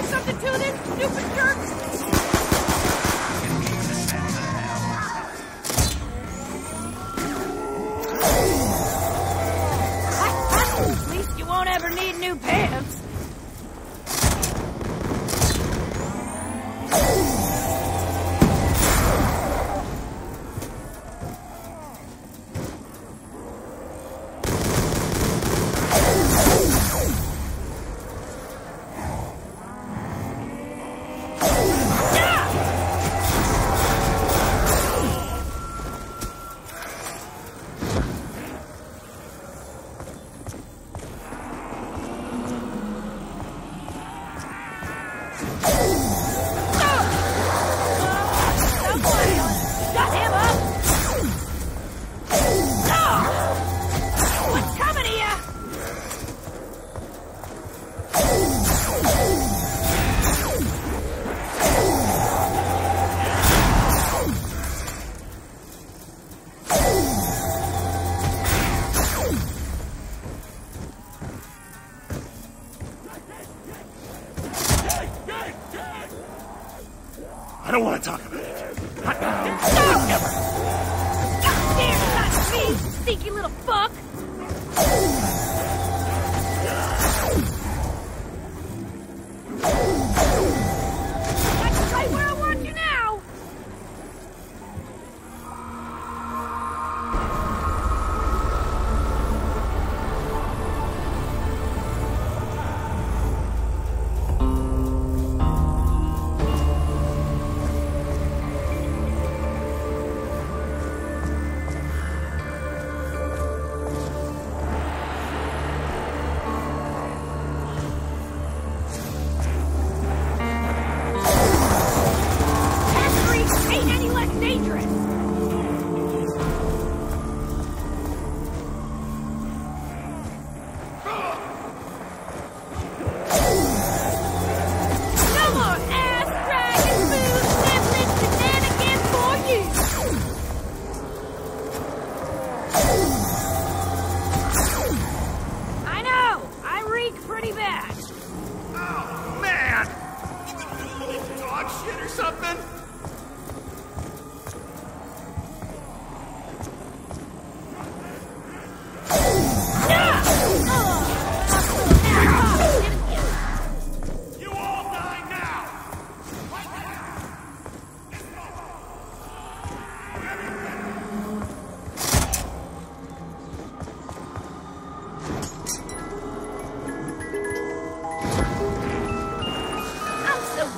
you substituted, stupid jerk? won't ever need new pants. I don't want to talk about it. Never. Stop! Goddamn, not me, stinky little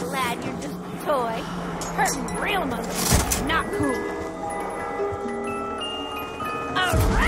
lad, you're just a toy. Hurting real mothers, not cool. Alright!